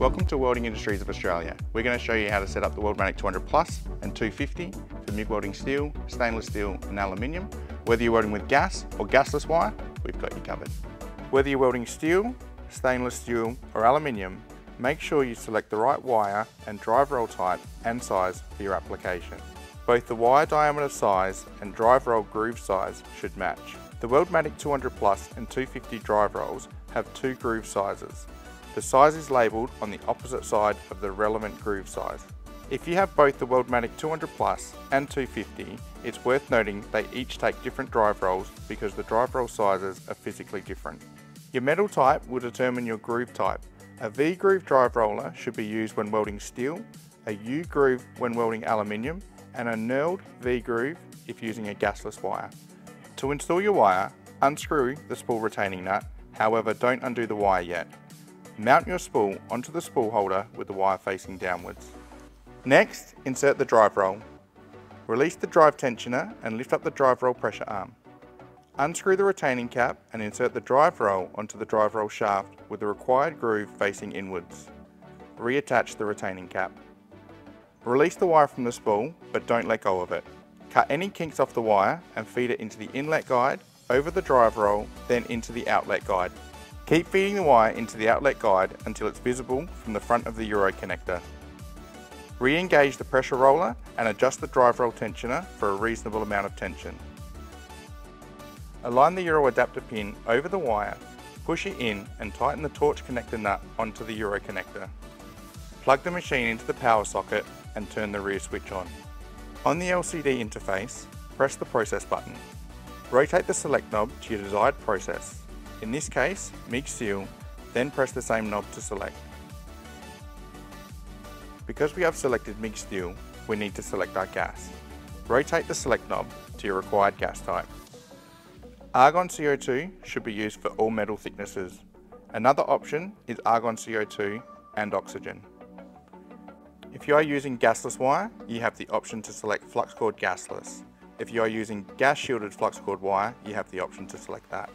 to Welding Industries of Australia. We're going to show you how to set up the Weldmatic 200 Plus and 250 for MIG welding steel, stainless steel and aluminium. Whether you're welding with gas or gasless wire, we've got you covered. Whether you're welding steel, stainless steel or aluminium, make sure you select the right wire and drive roll type and size for your application. Both the wire diameter size and drive roll groove size should match. The Weldmatic 200 Plus and 250 drive rolls have two groove sizes. The size is labelled on the opposite side of the relevant groove size. If you have both the Weldmatic 200 Plus and 250, it's worth noting they each take different drive rolls because the drive roll sizes are physically different. Your metal type will determine your groove type. A V-groove drive roller should be used when welding steel, a U-groove when welding aluminium, and a knurled V-groove if using a gasless wire. To install your wire, unscrew the spool retaining nut, however don't undo the wire yet. Mount your spool onto the spool holder with the wire facing downwards. Next, insert the drive roll. Release the drive tensioner and lift up the drive roll pressure arm. Unscrew the retaining cap and insert the drive roll onto the drive roll shaft with the required groove facing inwards. Reattach the retaining cap. Release the wire from the spool, but don't let go of it. Cut any kinks off the wire and feed it into the inlet guide, over the drive roll, then into the outlet guide. Keep feeding the wire into the outlet guide until it's visible from the front of the Euro connector. Re-engage the pressure roller and adjust the drive roll tensioner for a reasonable amount of tension. Align the Euro adapter pin over the wire, push it in and tighten the torch connector nut onto the Euro connector. Plug the machine into the power socket and turn the rear switch on. On the LCD interface, press the process button. Rotate the select knob to your desired process. In this case, MIG steel, then press the same knob to select. Because we have selected MIG steel, we need to select our gas. Rotate the select knob to your required gas type. Argon CO2 should be used for all metal thicknesses. Another option is argon CO2 and oxygen. If you are using gasless wire, you have the option to select flux cored gasless. If you are using gas shielded flux cored wire, you have the option to select that.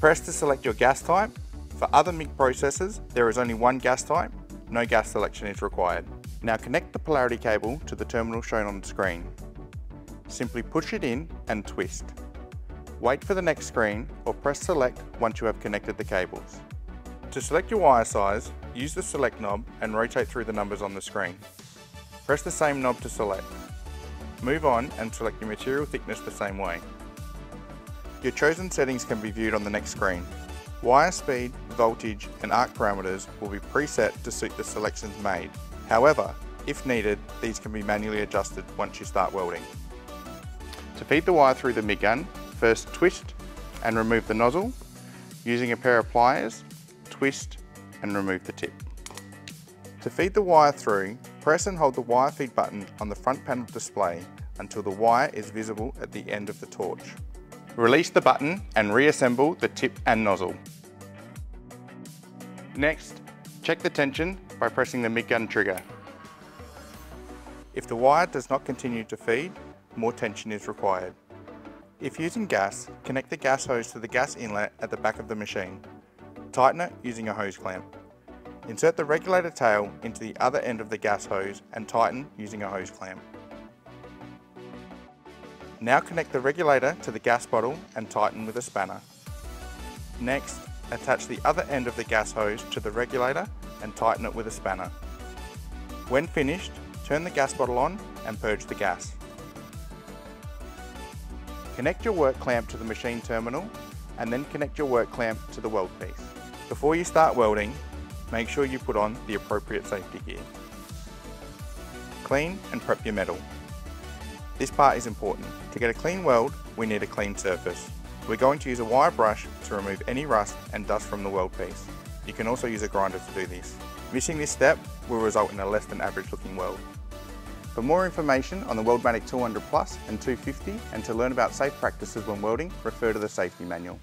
Press to select your gas type. For other MIG processes, there is only one gas type, no gas selection is required. Now connect the polarity cable to the terminal shown on the screen. Simply push it in and twist. Wait for the next screen or press select once you have connected the cables. To select your wire size, use the select knob and rotate through the numbers on the screen. Press the same knob to select. Move on and select your material thickness the same way. Your chosen settings can be viewed on the next screen. Wire speed, voltage and arc parameters will be preset to suit the selections made. However, if needed, these can be manually adjusted once you start welding. To feed the wire through the MIG gun, first twist and remove the nozzle. Using a pair of pliers, twist and remove the tip. To feed the wire through, press and hold the wire feed button on the front panel display until the wire is visible at the end of the torch. Release the button and reassemble the tip and nozzle. Next, check the tension by pressing the MIG gun trigger. If the wire does not continue to feed, more tension is required. If using gas, connect the gas hose to the gas inlet at the back of the machine. Tighten it using a hose clamp. Insert the regulator tail into the other end of the gas hose and tighten using a hose clamp. Now connect the regulator to the gas bottle and tighten with a spanner. Next, attach the other end of the gas hose to the regulator and tighten it with a spanner. When finished, turn the gas bottle on and purge the gas. Connect your work clamp to the machine terminal and then connect your work clamp to the weld piece. Before you start welding, make sure you put on the appropriate safety gear. Clean and prep your metal. This part is important. To get a clean weld, we need a clean surface. We're going to use a wire brush to remove any rust and dust from the weld piece. You can also use a grinder to do this. Missing this step will result in a less than average looking weld. For more information on the Weldmatic 200 Plus and 250 and to learn about safe practices when welding, refer to the safety manual.